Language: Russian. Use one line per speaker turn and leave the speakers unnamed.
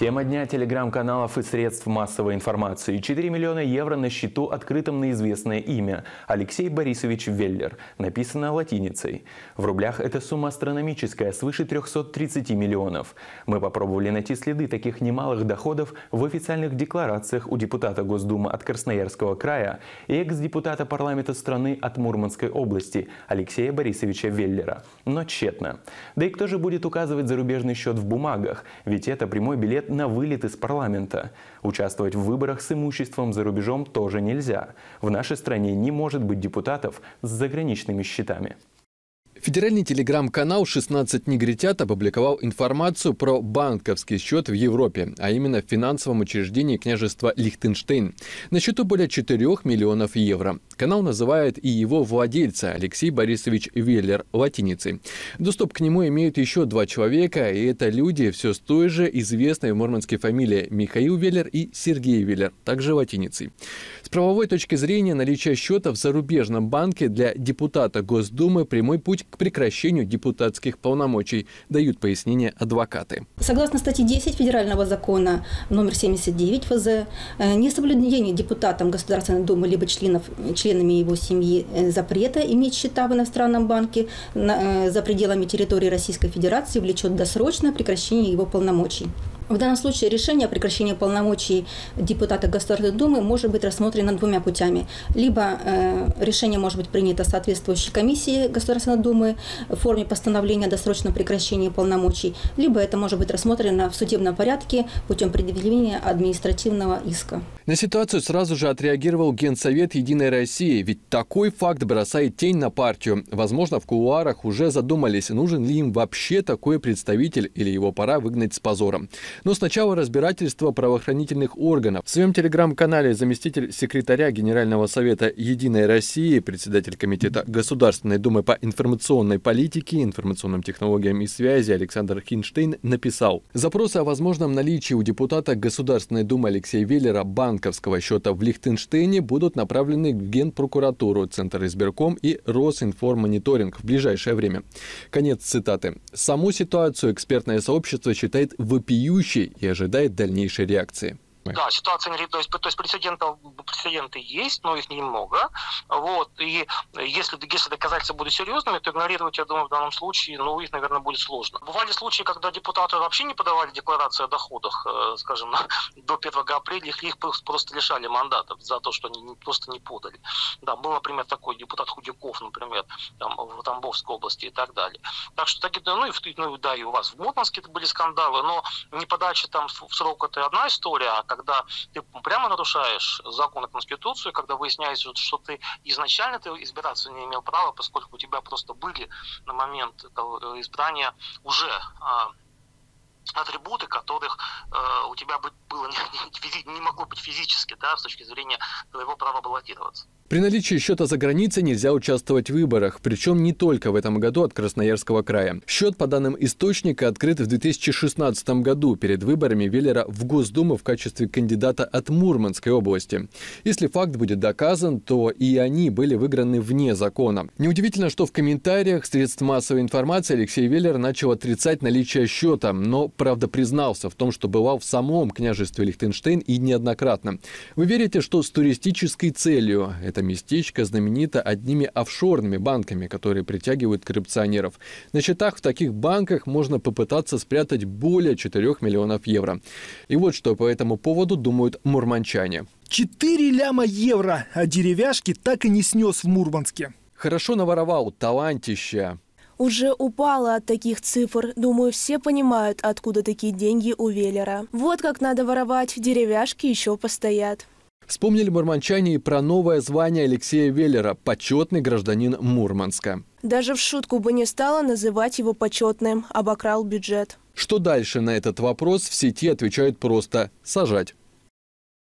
Тема дня телеграм-каналов и средств массовой информации. 4 миллиона евро на счету, открытом на известное имя. Алексей Борисович Веллер. Написано латиницей. В рублях эта сумма астрономическая, свыше 330 миллионов. Мы попробовали найти следы таких немалых доходов в официальных декларациях у депутата Госдумы от Красноярского края и экс-депутата парламента страны от Мурманской области Алексея Борисовича Веллера. Но тщетно. Да и кто же будет указывать зарубежный счет в бумагах? Ведь это прямой билет на вылет из парламента. Участвовать в выборах с имуществом за рубежом тоже нельзя. В нашей стране не может быть депутатов с заграничными счетами.
Федеральный телеграм-канал «16 негритят» опубликовал информацию про банковский счет в Европе, а именно в финансовом учреждении княжества Лихтенштейн. На счету более 4 миллионов евро. Канал называет и его владельца Алексей Борисович Веллер латиницей. Доступ к нему имеют еще два человека, и это люди все с той же известной в Мурманске фамилией Михаил Веллер и Сергей Веллер, также латиницей. С правовой точки зрения наличие счета в зарубежном банке для депутата Госдумы прямой путь к прекращению депутатских полномочий, дают пояснения адвокаты.
Согласно статье 10 Федерального закона номер 79 ФЗ, э, несоблюдение депутатом Государственной Думы либо членов, членами его семьи э, запрета иметь счета в иностранном банке э, за пределами территории Российской Федерации влечет досрочное прекращение его полномочий. В данном случае решение о прекращении полномочий депутата Государственной Думы может быть рассмотрено двумя путями. Либо э, решение может быть принято соответствующей комиссией Государственной Думы в форме постановления о досрочном прекращении полномочий, либо это может быть рассмотрено в судебном порядке путем предъявления административного иска.
На ситуацию сразу же отреагировал Генсовет «Единой России», ведь такой факт бросает тень на партию. Возможно, в кулуарах уже задумались, нужен ли им вообще такой представитель или его пора выгнать с позором. Но сначала разбирательство правоохранительных органов. В своем телеграм-канале заместитель секретаря Генерального совета «Единой России», председатель Комитета Государственной Думы по информационной политике, информационным технологиям и связи Александр Хинштейн написал. Запросы о возможном наличии у депутата Государственной Думы Алексея Веллера банковского счета в Лихтенштейне будут направлены в Генпрокуратуру, Центр избирком и Росинформониторинг в ближайшее время. Конец цитаты. Саму ситуацию экспертное сообщество считает вопиющей случай и ожидает дальнейшей реакции.
Да, ситуация, то есть, то есть прецедентов, прецеденты есть, но их немного. Вот, и если, если доказательства будут серьезными, то игнорировать, я думаю, в данном случае, ну, их, наверное, будет сложно. Бывали случаи, когда депутаты вообще не подавали декларации о доходах, э, скажем, до 1 апреля, их, их просто лишали мандатов за то, что они просто не подали. Да, был, например, такой депутат Худяков, например, там, в Тамбовской области и так далее. Так что, такие, ну, и, ну, да, и у вас в Мурманске были скандалы, но не подача там в срок это одна история, а когда ты прямо нарушаешь закон и конституцию, когда выясняется, что ты изначально ты избираться не имел права, поскольку у тебя просто были на момент избрания уже а, атрибуты, которых э, у тебя было не, не, могло быть физически, да, с точки зрения твоего права баллотироваться.
При наличии счета за границей нельзя участвовать в выборах, причем не только в этом году от Красноярского края. Счет, по данным источника, открыт в 2016 году перед выборами Веллера в Госдуму в качестве кандидата от Мурманской области. Если факт будет доказан, то и они были выиграны вне закона. Неудивительно, что в комментариях средств массовой информации Алексей Веллер начал отрицать наличие счета, но правда признался в том, что бывал в самом княжестве Лихтенштейн и неоднократно. Вы верите, что с туристической целью это местечко знаменито одними офшорными банками, которые притягивают коррупционеров. На счетах в таких банках можно попытаться спрятать более 4 миллионов евро. И вот что по этому поводу думают мурманчане.
4 ляма евро, а деревяшки так и не снес в Мурманске.
Хорошо наворовал, талантища.
Уже упала от таких цифр. Думаю, все понимают, откуда такие деньги у Веллера. Вот как надо воровать, деревяшки еще постоят.
Вспомнили мурманчане и про новое звание Алексея Веллера – почетный гражданин Мурманска.
Даже в шутку бы не стала называть его почетным, обокрал бюджет.
Что дальше на этот вопрос в сети отвечают просто «сажать».